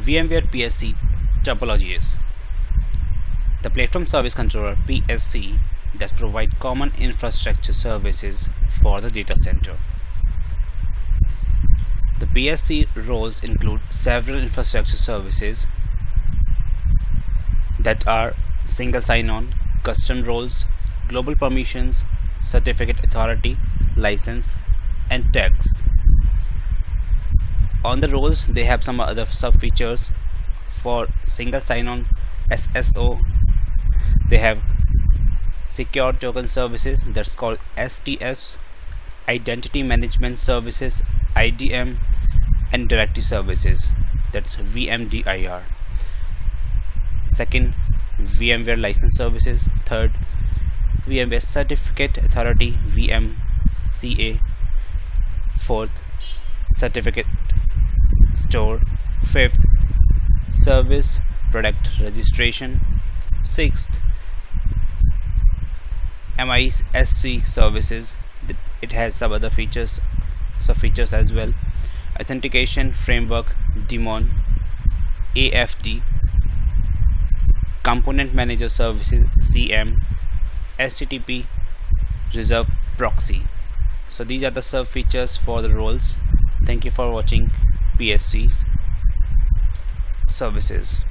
VMware PSC topology is the platform service controller PSC does provide common infrastructure services for the data center. The PSC roles include several infrastructure services that are single sign-on, custom roles, global permissions, certificate authority, license, and tags on the roles they have some other sub features. For single sign-on SSO they have secure token services. That's called STS identity management services IDM and directory services. That's VMDIR second VMware license services. Third VMware certificate authority VMCA fourth certificate store. Fifth service product registration. Sixth MISC services. It has some other features some features as well. Authentication framework daemon AFD component manager services CM HTTP reverse proxy. So these are the sub features for the roles. Thank you for watching PSC's services